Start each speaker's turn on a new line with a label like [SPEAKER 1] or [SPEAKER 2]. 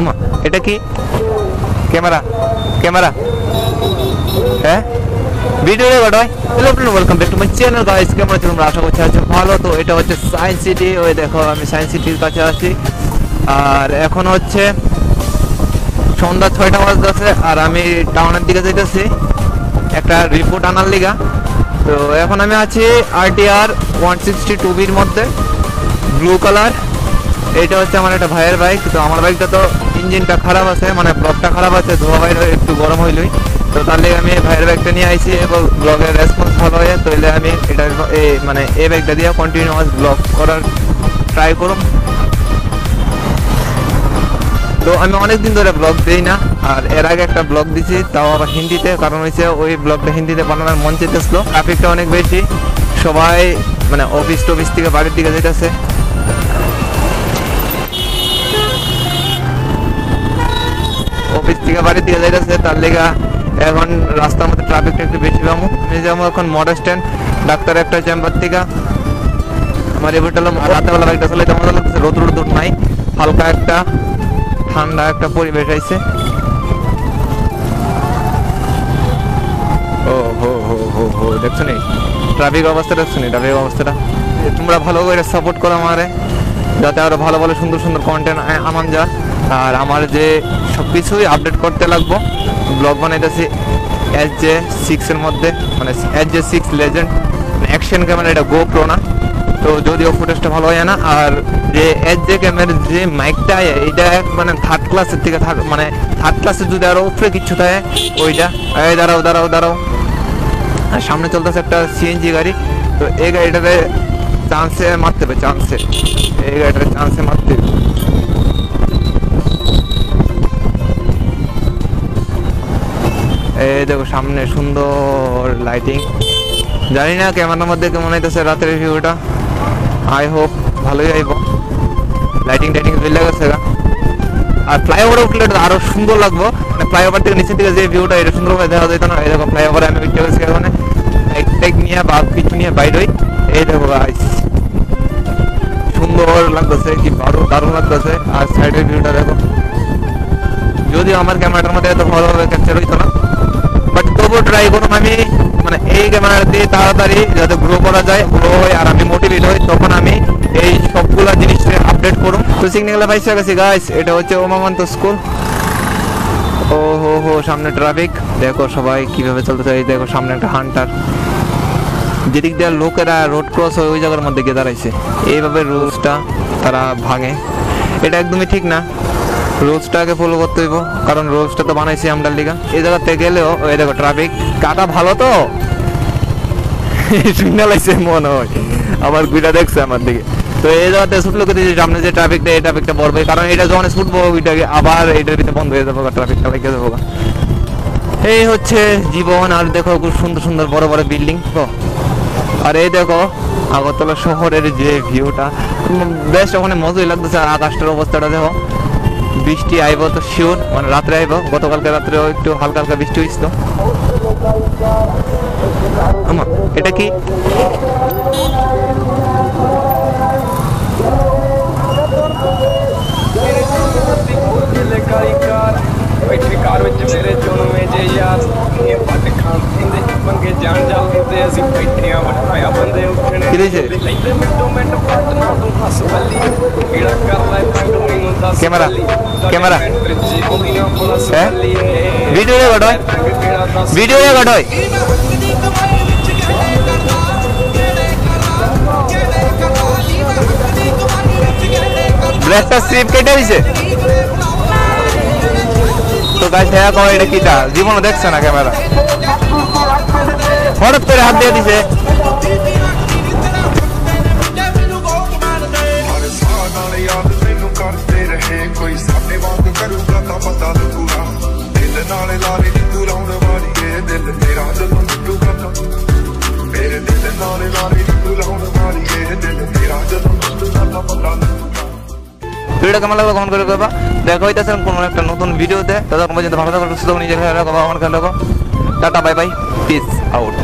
[SPEAKER 1] আমা এটা কি? Camera camera. হ্যাঁ? ভিডিও রেকর্ড হয়? Hello friend welcome back to my channel guys কেমন আছো তোমরা? আশা করছি আছো ভালো। তো এটা হচ্ছে সায়েন্স সিটি ওই দেখো, আমি সায়েন্স সিটির কাছে আছি। আর এখন হচ্ছে সন্ধ্যা ছয়টা বাজতেছে, আর আমি টাউনের দিকে যেতেছি একটা রিপোর্ট আনার লিগা। তো এখন আমি আছি আরটিআর ওয়ান সিক্সটি টু বির মধ্যে। ব্লু কালার এটা হচ্ছে আমার একটা ভাইয়ের বাইক তো আমার বাইকটা তো ইঞ্জিনটা খারাপ আছে মানে ব্লকটা খারাপ আছে, ধোয়া বাইরে একটু গরম হইলই। তো তাহলে আমি ভাইয়ের বাইকটা নিয়ে আইছি এবং ব্লগের রেসপন্স ভালো হয়ে তাহলে আমি এটা এই মানে এই বাইকটা দিয়ে কন্টিনিউয়াস ব্লগ করার ট্রাই করুম। তো আমি অনেকদিন ধরে ব্লগ দিই না, আর এর আগে একটা ব্লগ দিছি, তাও আবার হিন্দিতে, কারণ হচ্ছে ওই ব্লগটা হিন্দিতে বানানোর মন চেতেছিল ট্রাফিকটা অনেক বেশি, সবাই মানে অফিস টফিস থেকে বাড়ির দিকে যেতেছে অফিস থেকে বাড়ির দিকে যাইতেছে, তার লেগা এখন রাস্তার মধ্যে ট্রাফিকটা একটু বেশি পাবো। আমি যাব এখন মডার স্ট্যান্ড ডাক্তার একটা চেম্বার থেকে। আমার এবার রাতেবেলা বাইকটা চালাইতে মজা লাগতেছে, রোদ রোদ নাই, হালকা একটা ঠান্ডা একটা পরিবেশ আইছে। ও, হো হো হো হো, দেখছ নি? ট্রাফিক অবস্থা দেখছ নি? ট্রাফিক অবস্থাটা? তোমরা ভালো করে সাপোর্ট করো আমারে। যাতে আরও ভালো ভালো সুন্দর সুন্দর কন্টেন্ট আমান যা আর আমার যে সব কিছুই আপডেট করতে লাগবো ব্লগ বানাইতেছি এস জে সিক্সের মধ্যে মানে S J six legend action camera এটা গোপ্রো না। তো যদিও ফুটেজটা ভালো হয় না, আর যে এস জে ক্যামেরার যে মাইকটা এটা মানে থার্ড ক্লাসের থেকে থার্ড মানে থার্ড ক্লাসের যদি আরও উপরে কিছু থাকে, ওইটা। এই দাঁড়াও দাঁড়াও দাঁড়াও। আর সামনে চলতেছে একটা সিএনজি গাড়ি, তো এই গাড়িটাতে হবে চান্সে এই গাড়িটাতে চান্সে মারতে হবে এই দেখো, সামনে সুন্দর লাইটিং জানি না ক্যামেরার মধ্যে কেমন হইতেছে রাতের ভিউটা আই হোপ ভালোই আইব লাইটিং টাইটিং চলে গেছে আর ফ্লাইওভার উঠলে আরও সুন্দর লাগবো। মানে ফ্লাইওভার থেকে নিচের দিকে যে ভিউটা এটা সুন্দরভাবে দেখা যেত না। এই দেখো ফ্লাইওভারে আমি উঠতে গেছি এখানে। টাইক নিয়ে বা কিছু নিয়ে বাইর হই এই দেখো সুন্দর লাগতেছে কি দারুণ দারুণ লাগতেছে। আর সাইডের ভিউটা দেখো। যদিও আমার ক্যামেরাটার মধ্যে এত ভালোভাবে ক্যাপচার হইতো না বাট তবুও ট্রাই করুন আমি মানে এই ক্যামেরা দিয়ে তাড়াতাড়ি যাতে গ্রো করা যায় গ্রো হয় আর আমি মোটিভেট হই, তখন আমি এই সবগুলা জিনিস আপডেট করুন। তো সিগন্যাল পাইছে গেছি গাইস এটা হচ্ছে ওমামন্ত স্কুল ও হো হো, সামনে ট্রাফিক দেখো সবাই কীভাবে চলতেছে, এই দেখো সামনে একটা হান্টার যেদিক দিয়ে লোকেরা রোড ক্রস হয়, ওই জায়গার মধ্যে গিয়ে দাঁড়াইছে। এইভাবে রুলসটা তারা ভাঙে। এটা একদমই ঠিক না। রোজটাকে ফলো করতে হইব, কারণ রোজটা তো বানাইছি আমরা লিগা। এই জায়গাতে গেলেও ওই দেখো ট্রাফিক কাটা ভালো তো? সিগন্যাল আইছে মনে হয়। আবার গুইটা দেখছে আমার দিকে। তো এই জায়গাতে ছুটলো কে দিয়েছে সামনে যে ট্রাফিকটা এই ট্রাফিকটা পড়বে কারণ এটা যখন ছুটবো ওইটাকে আবার এইটার ভিতরে বন্ধ হয়ে যাব ট্রাফিকটা লেগে যাব এই হচ্ছে জীবন, আর দেখো খুব সুন্দর সুন্দর বড় বড় বিল্ডিং তো আর এই দেখো, আগরতলা শহরের যে ভিউটা, বেশ ওখানে মজাই লাগতেছে, আর আকাশটার অবস্থাটা দেখো। বৃষ্টি আইব তো শিওর মানে রাত্রে আইব, গতকালকে রাত্রেও একটু হালকা হালকা বৃষ্টি হয়েছিল এটা কি?
[SPEAKER 2] ਬੈਠੇ ਕਾਰ ਵਿੱਚ ਮੇਰੇ ਜੁਨ ਮੇਜੇ ਯਾਰ ਇਹ ਵੱਟ ਖਾਂ ਪੀਂਦੇ ਮੰਗੇ ਜਾਣ ਜਾਂਦੇ ਅਸੀਂ ਬੈਠੇ ਆ ਵਟਾਇਆ ਬੰਦੇ ਉੱਠਣੇ
[SPEAKER 1] ਕਿਹਦੇ ਚ
[SPEAKER 2] ਲੈਂਦੇ ਮਿੰਟੋ ਮਿੰਟ ਪੱਟ ਨਾ ਤੂੰ ਹੱਸ ਬੱਲੀ ਕਿਹੜਾ ਕਰ ਲੈ ਤੰਗ ਮੈਨੂੰ ਦੱਸ
[SPEAKER 1] ਕੈਮਰਾ ਕੈਮਰਾ ਵੀਡੀਓ ਰਿਕਾਰਡ ਹੋਏ ਵੀਡੀਓ ਰਿਕਾਰਡ ਹੋਏ ब्रेकफास्ट स्ट्रीप के टाइम से গাছ দেখা এটা কিটা। জীবনে দেখছে না ক্যামেরা। হঠাৎ করে হাত দিয়ে দিছে। ভিডিওটা কেমন লাগল কমেন্ট করে করবা দেখা হইতেছে কোনো একটা নতুন ভিডিওতে। তাদের পর্যন্ত ভালো থাকো, সুস্থ নিজের খেয়াল রাখো আমার খেয়াল রাখো। Tata bye bye peace out